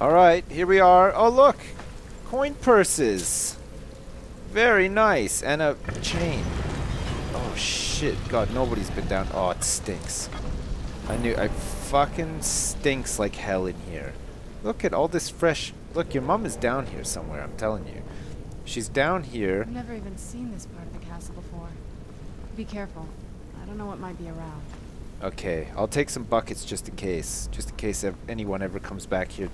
Alright, here we are. Oh, look! Coin purses! Very nice. And a chain. Oh, shit. God, nobody's been down. Oh, it stinks. I knew. I fucking stinks like hell in here. Look at all this fresh... Look, your mom is down here somewhere, I'm telling you. She's down here. I've never even seen this part of the castle before. Be careful. I don't know what might be around. Okay, I'll take some buckets just in case. Just in case anyone ever comes back here.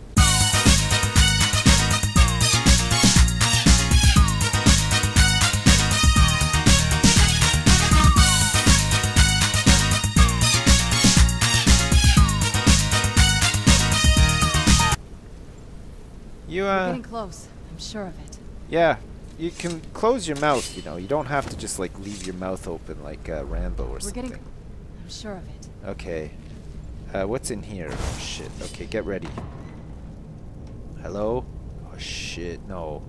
You, We're uh... getting close. I'm sure of it. Yeah, you can close your mouth, you know. You don't have to just, like, leave your mouth open like uh, Rambo or We're something. getting... I'm sure of it. Okay. Uh, what's in here? Oh, shit. Okay, get ready. Hello? Oh, shit. No.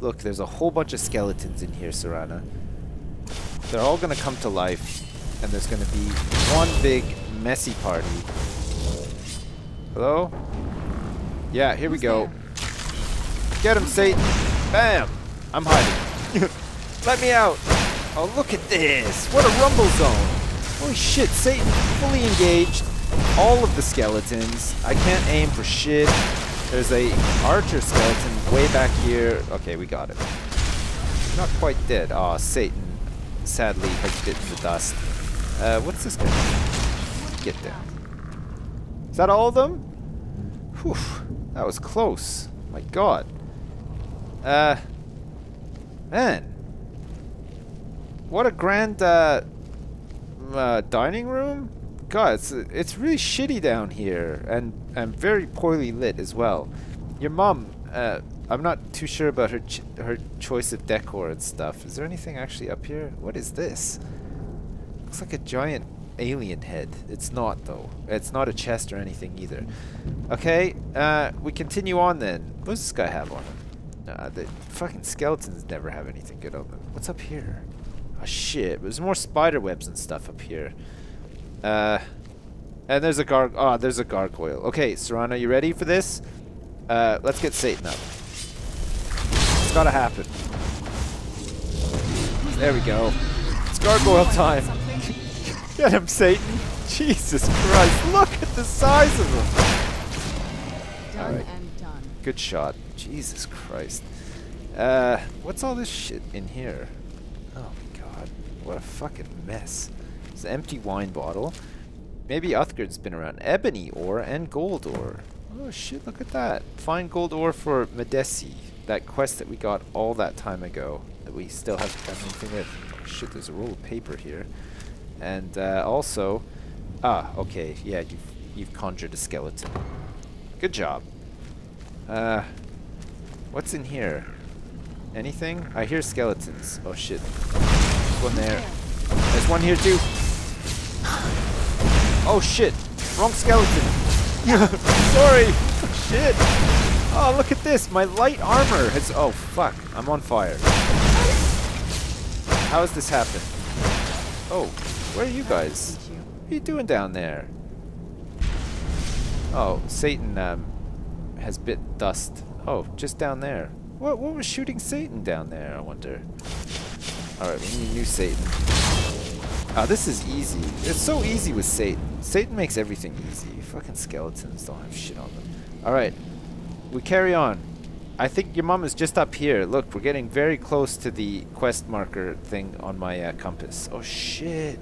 Look, there's a whole bunch of skeletons in here, Serana. They're all gonna come to life, and there's gonna be one big messy party. Hello? Yeah, here we go. there? Get him, Satan! Bam! I'm hiding. Let me out! Oh, look at this! What a rumble zone! Holy shit, Satan fully engaged. All of the skeletons. I can't aim for shit. There's a archer skeleton way back here. Okay, we got it. Not quite dead. Aw, Satan sadly has bitten the dust. Uh, what's this guy? Get down. Is that all of them? Whew, that was close. My god. Uh, man. What a grand, uh, uh, dining room? God, it's, it's really shitty down here, and, and very poorly lit as well. Your mom, uh, I'm not too sure about her ch her choice of decor and stuff. Is there anything actually up here? What is this? Looks like a giant alien head. It's not, though. It's not a chest or anything either. Okay, uh, we continue on then. What does this guy have on him? Nah, the fucking skeletons never have anything good on them. What's up here? Oh shit, there's more spider webs and stuff up here. Uh, and there's a gar- oh, there's a gargoyle. Okay, Serana, you ready for this? Uh, let's get Satan up. It's gotta happen. There we go. It's gargoyle time. Get him, Satan. Jesus Christ, look at the size of him. Done Alright. Good shot. Jesus Christ. Uh, what's all this shit in here? Oh my god. What a fucking mess. It's an empty wine bottle. Maybe Uthgerd's been around. Ebony ore and gold ore. Oh shit, look at that. Find gold ore for Medresi. That quest that we got all that time ago. That we still haven't done anything with. Oh shit, there's a roll of paper here. And uh, also... Ah, okay. Yeah, you've, you've conjured a skeleton. Good job. Uh, what's in here? Anything? I hear skeletons. Oh shit. There's one there. There's one here too. Oh shit. Wrong skeleton. Sorry. shit. Oh, look at this. My light armor has. Oh fuck. I'm on fire. How has this happened? Oh, where are you guys? What are you doing down there? Oh, Satan um, has bit dust. Oh, just down there. What, what was shooting Satan down there, I wonder? Alright, we need new Satan. Ah, this is easy. It's so easy with Satan. Satan makes everything easy. Fucking skeletons don't have shit on them. Alright, we carry on. I think your mom is just up here. Look, we're getting very close to the quest marker thing on my uh, compass. Oh shit.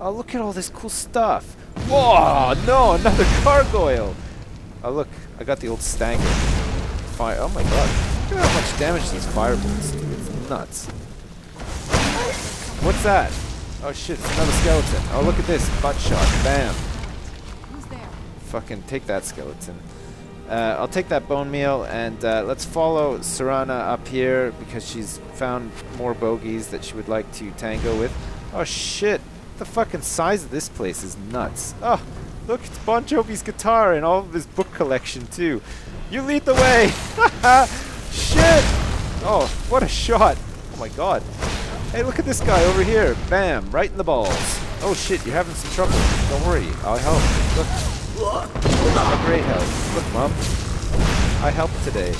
Oh, look at all this cool stuff. Whoa, no, another gargoyle. Oh, look, I got the old stanger. Fire. Oh my god. Look at how much damage these fireballs do. It's nuts. What's that? Oh shit, it's another skeleton. Oh, look at this. Butt shot. Bam. Who's there? Fucking take that skeleton. Uh, I'll take that bone meal and uh, let's follow Serana up here because she's found more bogeys that she would like to tango with. Oh shit, the fucking size of this place is nuts. Oh, look, it's Bon Jovi's guitar and all of his book collection too. You lead the way! shit! Oh, what a shot! Oh my god. Hey, look at this guy over here. Bam, right in the balls. Oh shit, you're having some trouble. Don't worry, I'll help. Look. Have great help. Look, Mom. I helped today.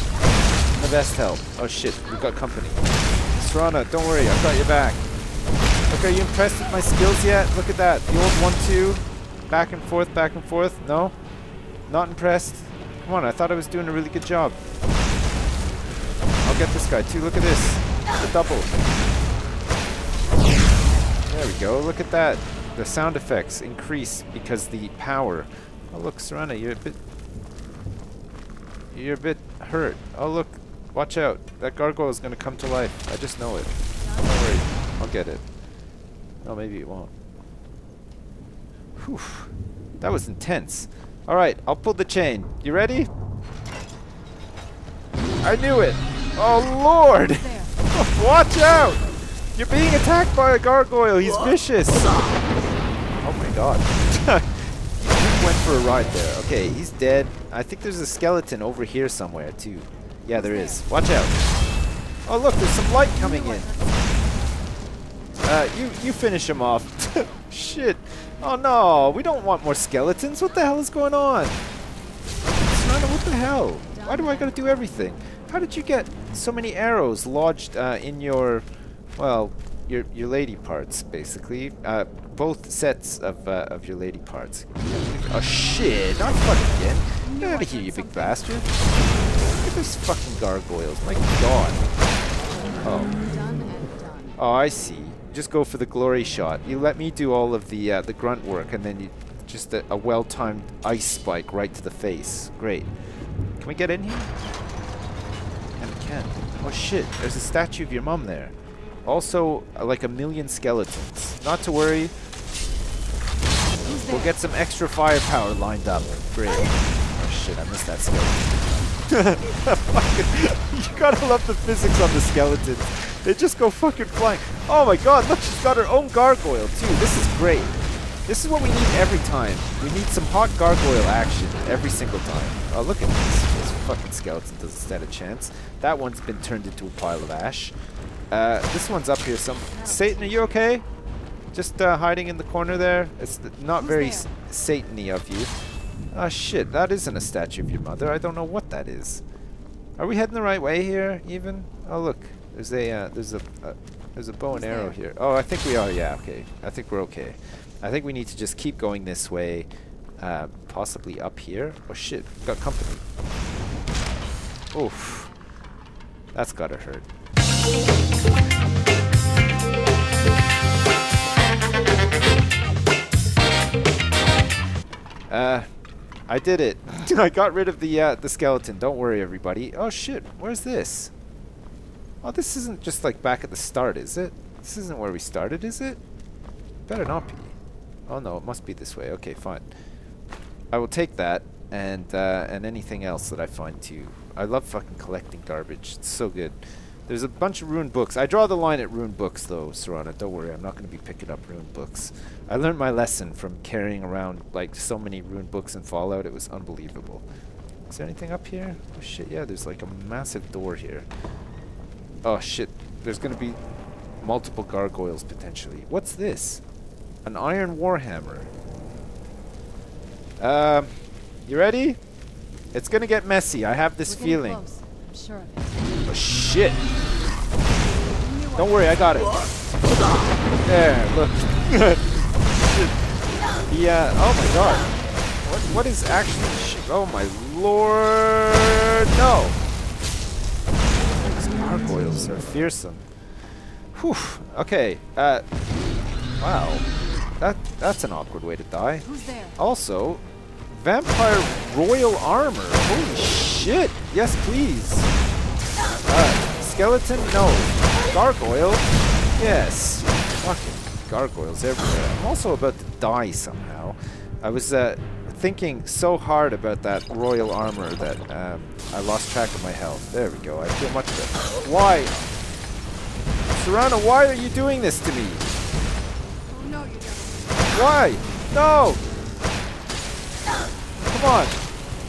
The best help. Oh shit, we've got company. Serana, don't worry, I've got your back. Look, are you impressed with my skills yet? Look at that. The old one-two. Back and forth, back and forth. No? Not impressed? Come on, I thought I was doing a really good job. I'll get this guy too. Look at this. The double. There we go. Look at that. The sound effects increase because the power. Oh look, Serana, you're a bit you're a bit hurt. Oh look, watch out. That gargoyle is gonna come to life. I just know it. Don't worry. I'll get it. Oh maybe it won't. Whew. That was intense. Alright, I'll pull the chain. You ready? I knew it! Oh lord! Watch out! You're being attacked by a gargoyle. He's vicious. Oh my god. he went for a ride there. Okay, he's dead. I think there's a skeleton over here somewhere too. Yeah, there is. Watch out. Oh look, there's some light coming in. Uh, you you finish him off. Shit. Oh no, we don't want more skeletons. What the hell is going on? Serana, what the hell? Why do I gotta do everything? How did you get so many arrows lodged uh, in your, well, your your lady parts, basically? Uh, both sets of uh, of your lady parts. Oh shit! Not fucking again! Get out of here, you big bastard! Look at those fucking gargoyles. My god. Oh. Oh, I see. Just go for the glory shot. You let me do all of the uh, the grunt work, and then you just a, a well-timed ice spike right to the face. Great. Can we get in here? And we can. Oh shit! There's a statue of your mom there. Also, uh, like a million skeletons. Not to worry. We'll get some extra firepower lined up. Great. Oh shit! I missed that skeleton. you gotta love the physics on the skeletons. They just go fucking flying. Oh my god, look, she's got her own gargoyle too. This is great. This is what we need every time. We need some hot gargoyle action every single time. Oh, look at this. This fucking skeleton doesn't stand a chance. That one's been turned into a pile of ash. Uh, this one's up here. Some Satan, are you okay? Just uh, hiding in the corner there. It's not Who's very? Satan-y of you. Oh shit, that isn't a statue of your mother. I don't know what that is. Are we heading the right way here, even? Oh look, there's a uh, there's a uh, there's a bow and arrow there? here. Oh, I think we are. Yeah, okay. I think we're okay. I think we need to just keep going this way, uh, possibly up here. Oh shit, got company. Oof, that's gotta hurt. Uh, I did it. I got rid of the uh, the skeleton. Don't worry, everybody. Oh shit, where's this? Oh, this isn't just like back at the start, is it? This isn't where we started, is it? Better not be. Oh no, it must be this way. Okay, fine. I will take that and uh, and anything else that I find too. I love fucking collecting garbage. It's so good. There's a bunch of ruined books. I draw the line at ruined books, though, Serana. Don't worry, I'm not going to be picking up ruined books. I learned my lesson from carrying around like so many ruined books in Fallout. It was unbelievable. Is there anything up here? Oh shit, yeah. There's like a massive door here. Oh shit. There's going to be multiple gargoyles potentially. What's this? An iron warhammer. Um, you ready? It's gonna get messy. I have this feeling. I'm sure of it. Oh shit! Don't worry, I got it. There, look. Yeah. Oh my god. What? What is actually? Oh my lord! No. These are fearsome. Whew. Okay. Uh. Wow. That that's an awkward way to die. Who's there? Also, vampire royal armor. Holy shit! Yes, please. Uh, skeleton? No. Gargoyle? Yes. Fucking gargoyles everywhere. I'm also about to die somehow. I was uh, thinking so hard about that royal armor that um, I lost track of my health. There we go. I feel much better. Why? Serana, why are you doing this to me? Oh no, you don't. Why? No! Come on.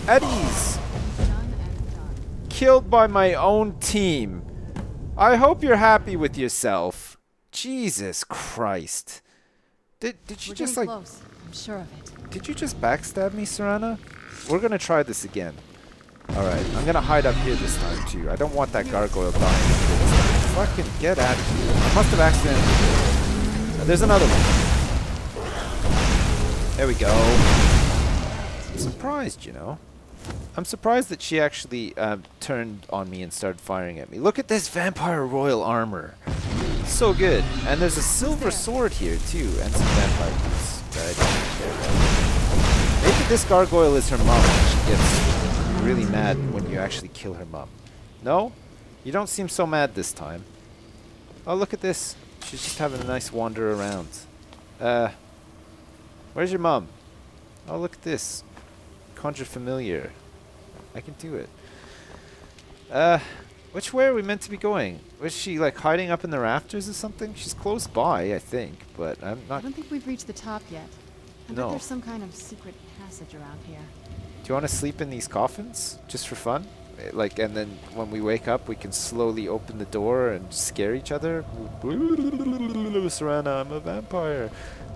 At ease. Done and done. Killed by my own team. I hope you're happy with yourself. Jesus Christ. Did did you We're just like close. I'm sure of it. Did you just backstab me, Serana? We're gonna try this again. Alright, I'm gonna hide up here this time too. I don't want that gargoyle dying. Fucking get out of here. I must have accidentally. Uh, there's another one. There we go. I'm surprised, you know. I'm surprised that she actually um, turned on me and started firing at me. Look at this vampire royal armor. So good. And there's a silver sword here too, and some vampire boots. Maybe this gargoyle is her mom. She gets really mad when you actually kill her mom. No? You don't seem so mad this time. Oh, look at this. She's just having a nice wander around. Uh, where's your mom? Oh, look at this. Conjure familiar. I can do it. Uh, which way are we meant to be going? Was she like hiding up in the rafters or something? She's close by, I think, but I'm not. I don't think we've reached the top yet. I No. there's some kind of secret passage around here. Do you want to sleep in these coffins just for fun? Eh, Like, and then when we wake up, we can slowly open the door and scare each other. Serana, I'm a vampire.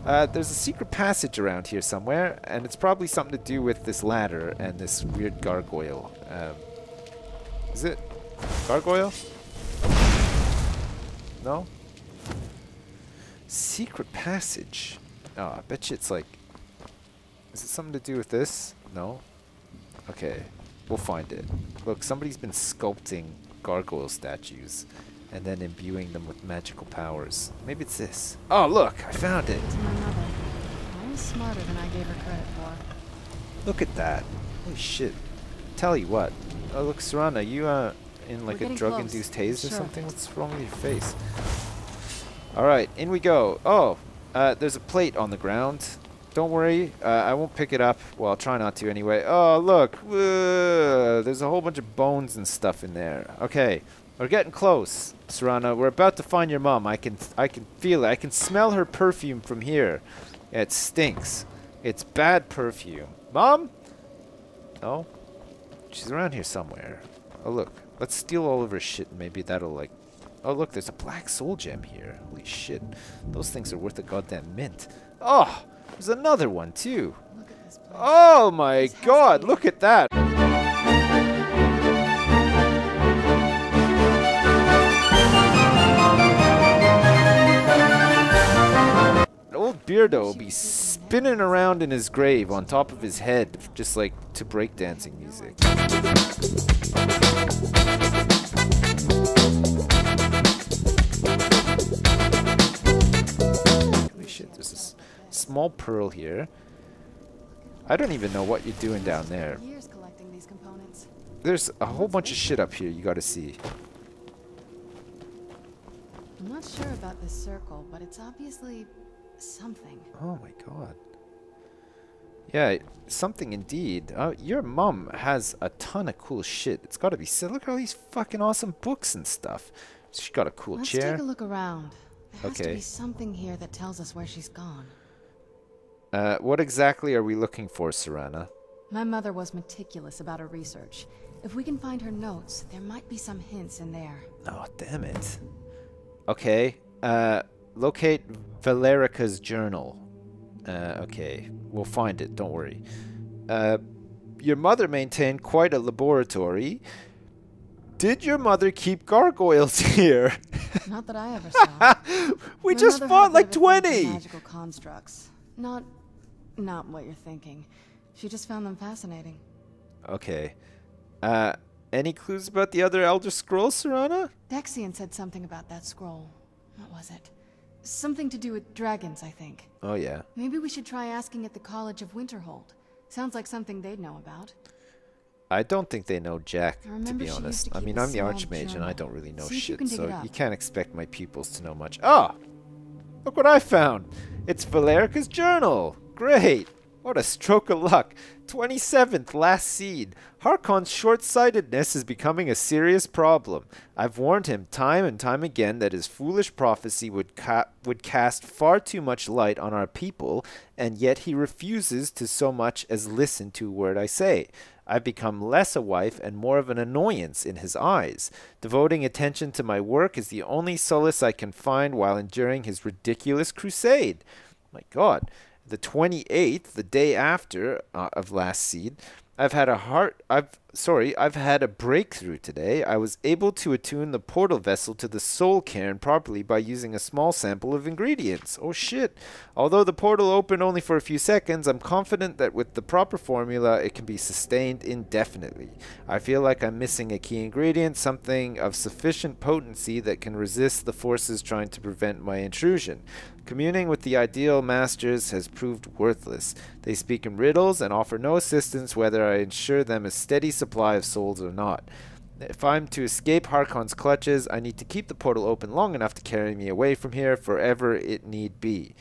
Uh, there's a secret passage around here somewhere, and it's probably something to do with this ladder and this weird gargoyle. Um, is it gargoyle? No. Secret passage. Oh, I bet you it's like. Is it something to do with this? No. Okay, we'll find it. Look, somebody's been sculpting gargoyle statues and then imbuing them with magical powers. Maybe it's this. Oh, look, I found it. To my mother. Always smarter than I gave her credit for. Look at that. Holy shit. Tell you what. Oh, look, Serana, you uh in like a drug-induced haze or something? What's wrong with your face? All right, in we go. Oh, uh, there's a plate on the ground. Don't worry, uh, I won't pick it up. Well, I'll try not to anyway. Oh, look. Whoa, there's a whole bunch of bones and stuff in there. Okay, we're getting close, Serana. We're about to find your mom. I can, I can feel it. I can smell her perfume from here. It stinks. It's bad perfume. Mom? No? She's around here somewhere. Oh, look. Let's steal all of her shit and maybe that'll, like... Oh, look, there's a black soul gem here. Holy shit. Those things are worth a goddamn mint. Oh! There's another one, too. Look at this place. Oh my This god, look at that! Old Beardo will be spinning around in his grave on top of his head, just like to breakdancing music. Holy shit, this small pearl here. I don't even know what you're doing down there. Years collecting these components. There's a whole bunch of shit up here you gotta see. I'm not sure about this circle, but it's obviously something. Oh my god. Yeah, something indeed. Uh, your mom has a ton of cool shit. It's gotta be said. Look at all these fucking awesome books and stuff. She's got a cool Let's chair. take a look around. There has to be something here that tells us where she's gone. Uh, what exactly are we looking for, Serana? My mother was meticulous about her research. If we can find her notes, there might be some hints in there. Oh, damn it. Okay. Uh, locate Valerica's journal. Uh, okay. We'll find it. Don't worry. Uh, your mother maintained quite a laboratory. Did your mother keep gargoyles here? Not that I ever saw. we My just fought like bit of a thing for 20. Magical constructs. Not, not what you're thinking. She just found them fascinating. Okay. Uh, any clues about the other Elder Scrolls, Serana? Dexion said something about that scroll. What was it? Something to do with dragons, I think. Oh, yeah. Maybe we should try asking at the College of Winterhold. Sounds like something they'd know about. I don't think they know Jack, to be honest. to I mean, I'm the Archmage and I don't really know See if you shit, so you can't expect my pupils to know much. Oh! Look what I found! It's Valerica's journal! Great! What a stroke of luck! 27th last seed. Harkon's short-sightedness is becoming a serious problem. I've warned him time and time again that his foolish prophecy would ca- would cast far too much light on our people, and yet he refuses to so much as listen to a word I say. I've become less a wife and more of an annoyance in his eyes. Devoting attention to my work is the only solace I can find while enduring his ridiculous crusade. My God, the 28th, the day after uh, of last seed, I've had a heart. I've sorry, I've had a breakthrough today. I was able to attune the portal vessel to the soul cairn properly by using a small sample of ingredients. Oh shit. Although the portal opened only for a few seconds, I'm confident that with the proper formula, it can be sustained indefinitely. I feel like I'm missing a key ingredient, something of sufficient potency that can resist the forces trying to prevent my intrusion. Communing with the ideal masters has proved worthless. They speak in riddles and offer no assistance whether I ensure them a steady of souls or not. If I'm to escape Harkon's clutches, I need to keep the portal open long enough to carry me away from here forever it need be.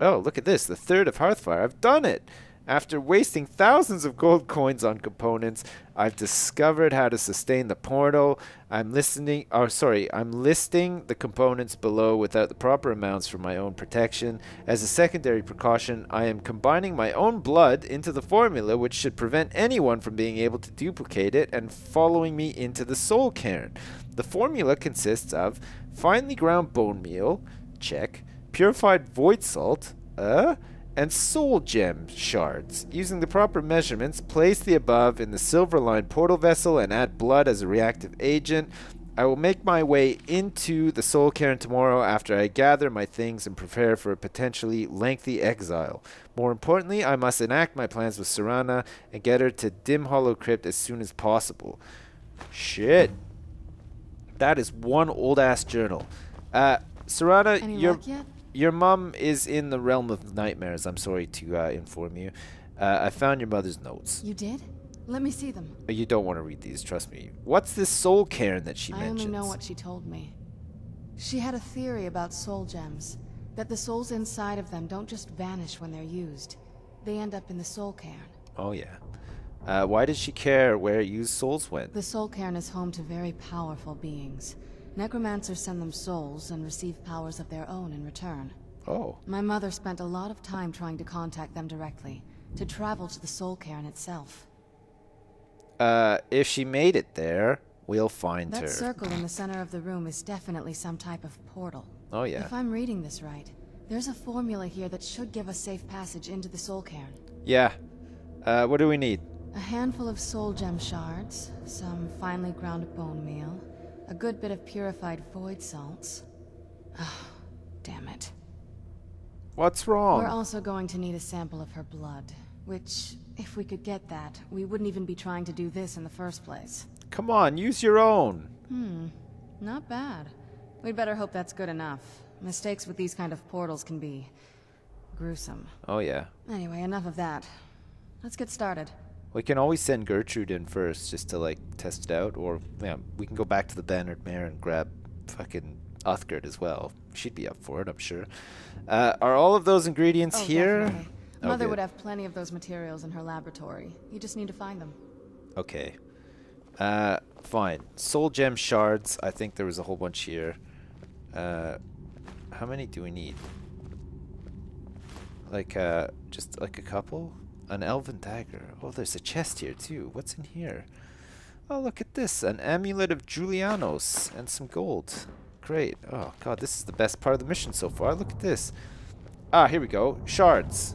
Oh, look at this, the third of Hearthfire. I've done it! After wasting thousands of gold coins on components, I've discovered how to sustain the portal. I'm listening, oh sorry, I'm listing the components below without the proper amounts for my own protection. As a secondary precaution, I am combining my own blood into the formula which should prevent anyone from being able to duplicate it and following me into the soul cairn. The formula consists of finely ground bone meal, check, purified void salt, uh, and soul gem shards. Using the proper measurements, place the above in the silver lined portal vessel and add blood as a reactive agent. I will make my way into the soul cairn tomorrow after I gather my things and prepare for a potentially lengthy exile. More importantly, I must enact my plans with Serana and get her to Dimhollow Crypt as soon as possible. Shit. That is one old ass journal. Uh, Serana, Any you're luck yet? Your mum is in the realm of nightmares. I'm sorry to uh, inform you. Uh, I found your mother's notes. You did? Let me see them. Uh, You don't want to read these, trust me. What's this soul cairn that she I mentions? only know what she told me. She had a theory about soul gems. That the souls inside of them don't just vanish when they're used. They end up in the soul cairn. Oh yeah. Uh, why does she care where used souls went? The soul cairn is home to very powerful beings. Necromancers send them souls and receive powers of their own in return. Oh, My mother spent a lot of time trying to contact them directly, to travel to the soul cairn itself. uh, if she made it there, we'll find That her. circle in the center of the room is definitely some type of portal. oh yeah. If I'm reading this right, there's a formula here that should give us safe passage into the soul cairn. Yeah. Uh, what do we need? A handful of soul gem shards, some finely ground bone meal, a good bit of purified void salts. Ah, damn it. What's wrong? We're also going to need a sample of her blood, which, if we could get that, we wouldn't even be trying to do this in the first place. Come on, use your own. Hmm, not bad. We'd better hope that's good enough. Mistakes with these kind of portals can be gruesome. Oh yeah. Anyway, enough of that. Let's get started. We can always send Gertrude in first just to like test it out, or yeah, we can go back to the Bannered Mare and grab fucking Uthgerd as well. She'd be up for it, I'm sure. Uh, are all of those ingredients Oh, here? definitely. Oh, Mother good. would have plenty of those materials in her laboratory. You just need to find them. Okay. Uh, fine. Soul gem shards. I think there was a whole bunch here. Uh, how many do we need? Like, uh, just like a couple? An elven dagger. Oh, there's a chest here too. What's in here? Oh, look at this. An amulet of Julianos and some gold. Great. Oh, God, this is the best part of the mission so far. Look at this. Ah, here we go. Shards.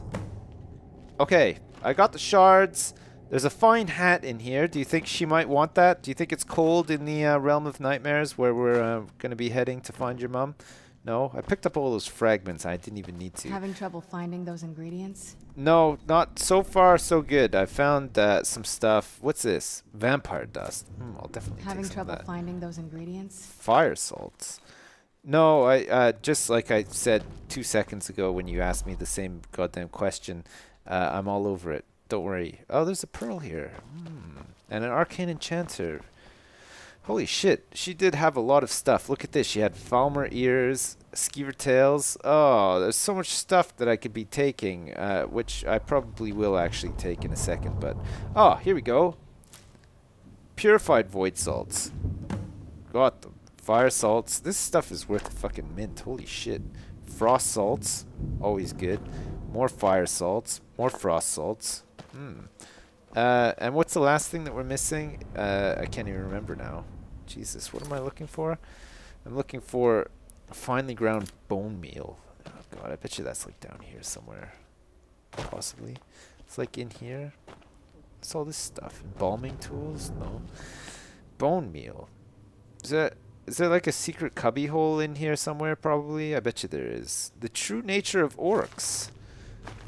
Okay, I got the shards. There's a fine hat in here. Do you think she might want that? Do you think it's cold in the uh, realm of nightmares where we're uh, going to be heading to find your mum? No, I picked up all those fragments. I didn't even need to. Having trouble finding those ingredients? No, not so far so good. I found uh, some stuff. What's this? Vampire dust. Hmm, I'll definitely Having take some trouble of that. finding those ingredients? Fire salts. No, I uh, just like I said two seconds ago when you asked me the same goddamn question. Uh, I'm all over it. Don't worry. Oh, there's a pearl here. Hmm. And an arcane enchanter. Holy shit, she did have a lot of stuff. Look at this. She had Falmer ears, skeever tails. Oh, there's so much stuff that I could be taking, uh, which I probably will actually take in a second. But oh, here we go. Purified void salts. Got them. Fire salts. This stuff is worth a fucking mint. Holy shit. Frost salts. Always good. More fire salts. More frost salts. Hmm. Uh, and what's the last thing that we're missing? Uh, I can't even remember now. Jesus, what am I looking for? I'm looking for finely ground bone meal. Oh god, I bet you that's like down here somewhere. Possibly. It's like in here. What's all this stuff? Embalming tools? No. Bone meal. Is that is there like a secret cubby hole in here somewhere? Probably. I bet you there is. The true nature of orcs.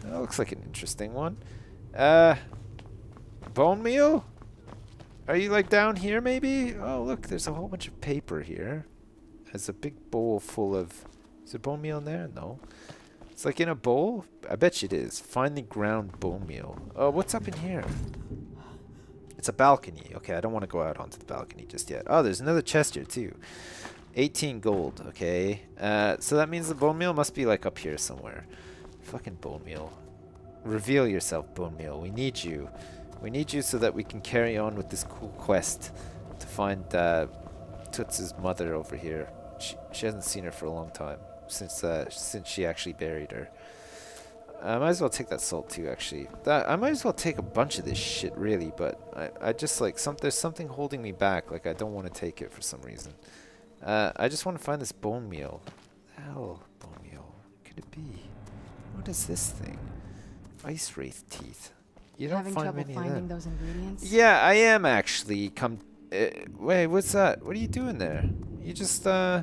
That looks like an interesting one. Uh, bone meal? Are you like down here maybe? Oh look, there's a whole bunch of paper here. There's a big bowl full of... Is there bone meal in there? No. It's like in a bowl? I bet you it is. Finely ground bone meal. Oh, what's up in here? It's a balcony. Okay, I don't want to go out onto the balcony just yet. Oh, there's another chest here too. 18 gold. Okay. Uh, so that means the bone meal must be like up here somewhere. Fucking bone meal. Reveal yourself, bone meal. We need you. We need you so that we can carry on with this cool quest to find uh, Toots' mother over here. She, she hasn't seen her for a long time since uh, since she actually buried her. I might as well take that salt too, actually. That I might as well take a bunch of this shit, really. But I, I just like some. There's something holding me back. Like I don't want to take it for some reason. Uh, I just want to find this bone meal. Hell, bone meal. What could it be? What is this thing? Ice wraith teeth. You don't Having find trouble many finding of those ingredients? Yeah, I am actually. Come. Uh, wait, what's that? What are you doing there? You just uh.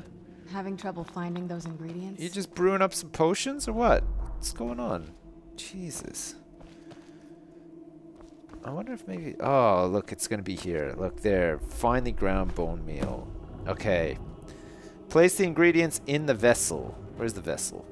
Having trouble finding those ingredients? You just brewing up some potions or what? What's going on? Jesus. I wonder if maybe... Oh, look, it's going to be here. Look there. Finely ground bone meal. Okay. Place the ingredients in the vessel. Where's the vessel?